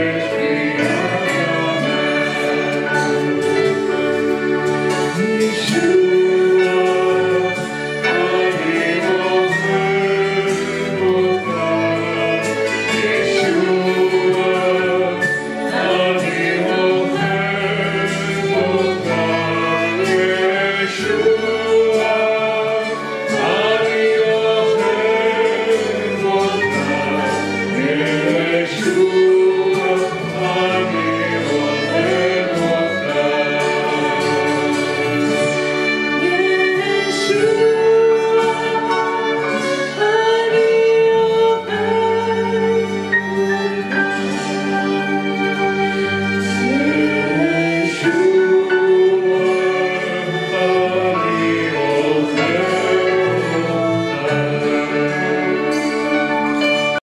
praise thee.